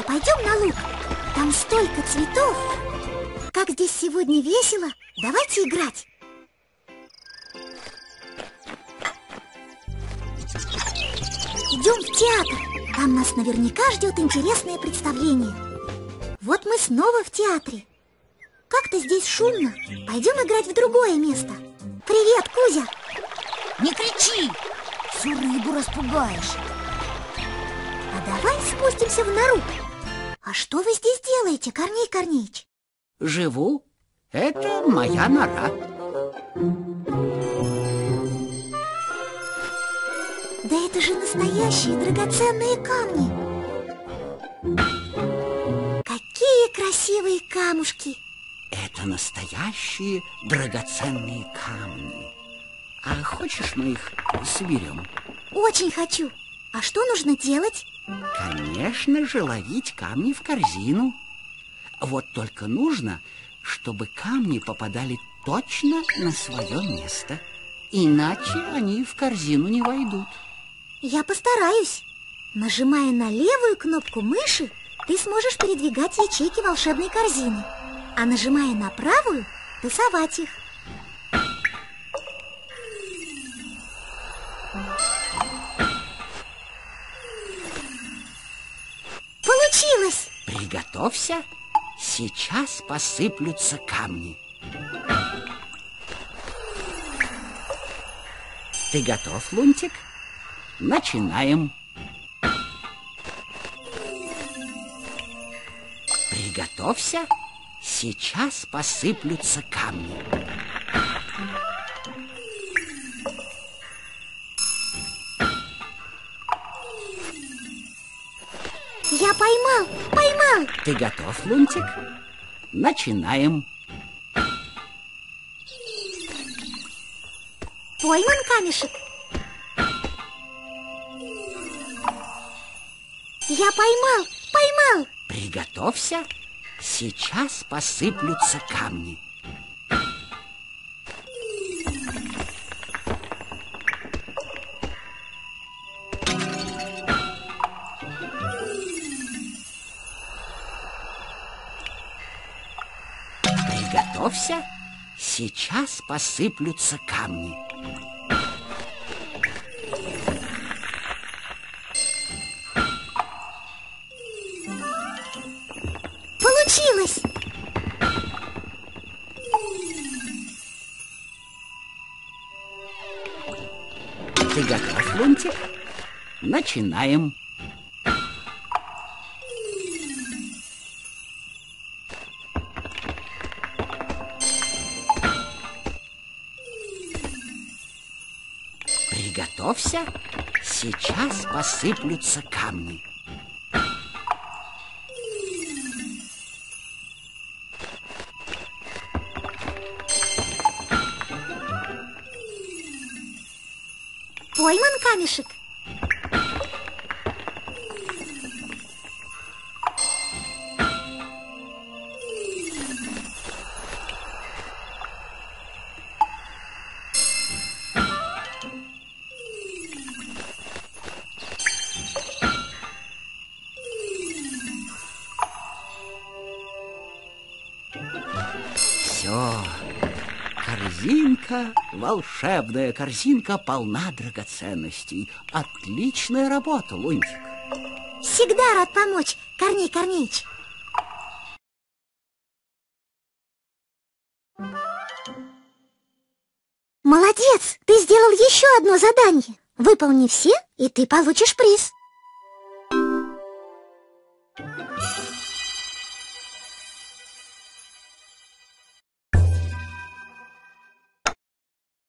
А пойдем на луг. Там столько цветов. Как здесь сегодня весело. Давайте играть. Идем в театр. Там нас наверняка ждет интересное представление. Вот мы снова в театре. Как-то здесь шумно. Пойдем играть в другое место. Привет, Кузя! Не кричи! Всю рыбу распугаешь. А давай спустимся в нору. А что вы здесь делаете, Корней Корнеич? Живу. Это моя нора. Да это же настоящие драгоценные камни. Какие красивые камушки! Это настоящие драгоценные камни. А хочешь, мы их соберем? Очень хочу. А что нужно делать? Конечно же, ловить камни в корзину. Вот только нужно, чтобы камни попадали точно на свое место. Иначе они в корзину не войдут. Я постараюсь. Нажимая на левую кнопку мыши, ты сможешь передвигать ячейки волшебной корзины. А нажимая на правую, тасовать их. Приготовься, сейчас посыплются камни. Ты готов, Лунтик? Начинаем. Приготовься, сейчас посыплются камни. Я поймал, поймал! Ты готов, Лунтик? Начинаем. Пойман камешек. Я поймал, поймал! Приготовься, сейчас посыплются камни. Приготовься, сейчас посыплются камни. Получилось! Ты готов, Лунтик? Начинаем. Приготовься, сейчас посыплются камни. Пойман камешек. все. Корзинка, волшебная корзинка, полна драгоценностей. Отличная работа, Лунтик. Всегда рад помочь, Корней Корнеич. Молодец, ты сделал еще одно задание. Выполни все, и ты получишь приз.